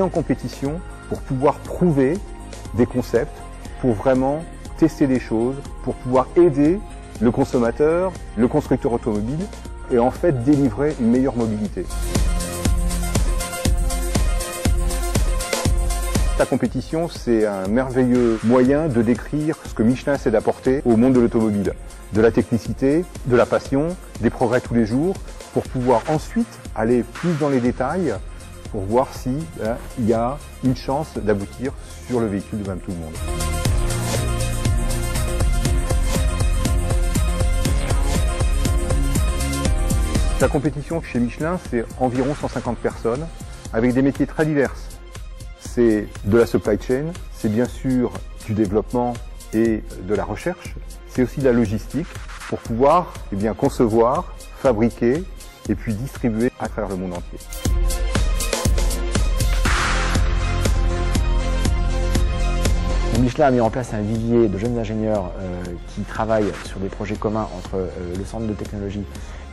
en compétition pour pouvoir prouver des concepts, pour vraiment tester des choses, pour pouvoir aider le consommateur, le constructeur automobile et en fait délivrer une meilleure mobilité. La compétition, c'est un merveilleux moyen de décrire ce que Michelin essaie d'apporter au monde de l'automobile. De la technicité, de la passion, des progrès tous les jours, pour pouvoir ensuite aller plus dans les détails pour voir s'il hein, y a une chance d'aboutir sur le véhicule de même tout le monde. La compétition chez Michelin, c'est environ 150 personnes avec des métiers très divers. C'est de la supply chain, c'est bien sûr du développement et de la recherche, c'est aussi de la logistique pour pouvoir eh concevoir, fabriquer et puis distribuer à travers le monde entier. Michelin a mis en place un vivier de jeunes ingénieurs euh, qui travaillent sur des projets communs entre euh, le centre de technologie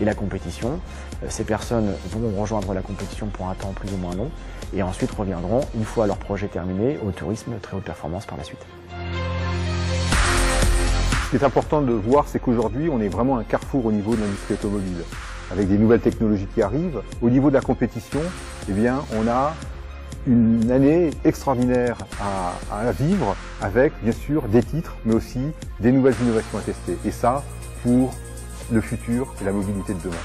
et la compétition. Euh, ces personnes vont rejoindre la compétition pour un temps plus ou moins long et ensuite reviendront, une fois leur projet terminé, au tourisme très haute performance par la suite. Ce qui est important de voir, c'est qu'aujourd'hui, on est vraiment un carrefour au niveau de l'industrie automobile. Avec des nouvelles technologies qui arrivent, au niveau de la compétition, eh bien, on a une année extraordinaire à, vivre avec bien sûr des titres mais aussi des nouvelles innovations à tester. Et ça pour le futur et la mobilité de demain.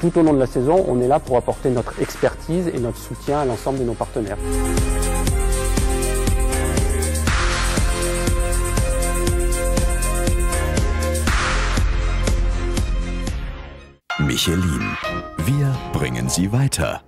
Tout au long de la saison, on est là pour apporter notre expertise et notre soutien à l'ensemble de nos partenaires. Michelin. Wir bringen sie weiter.